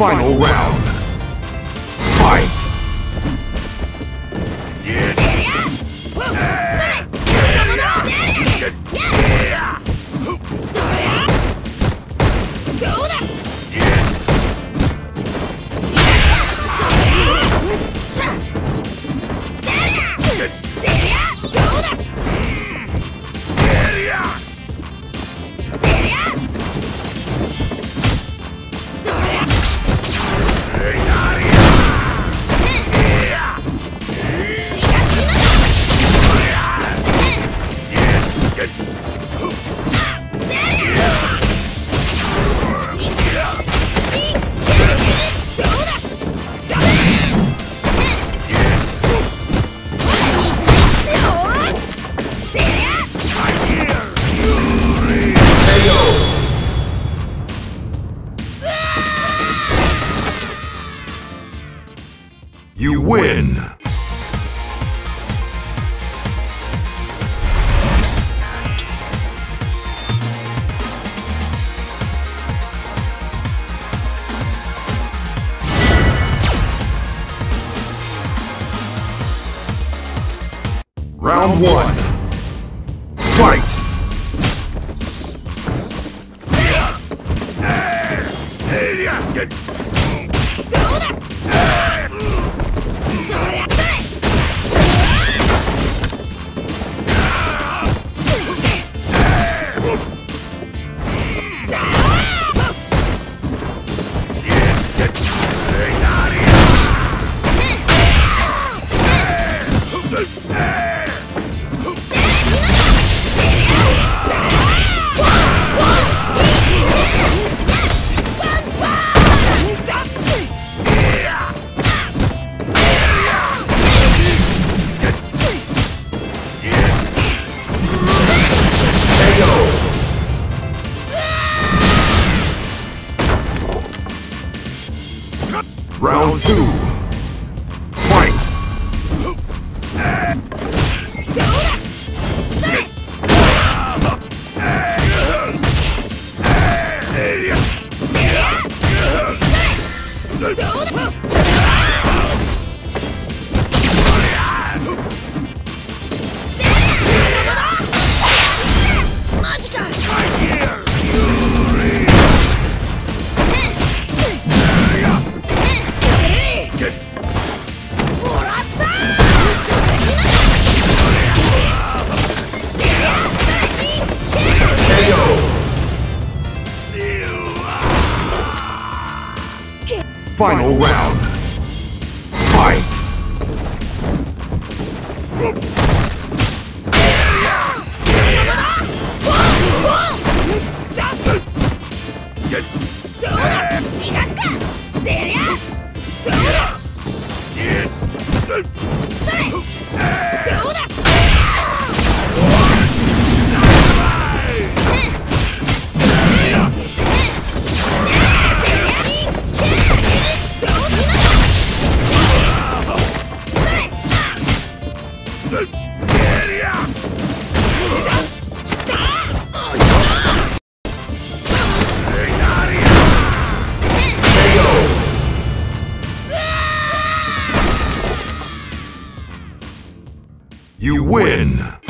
Final round. Fight! Round one. Fight! KO! Round two. Final round. Fight! You win!